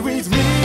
with me.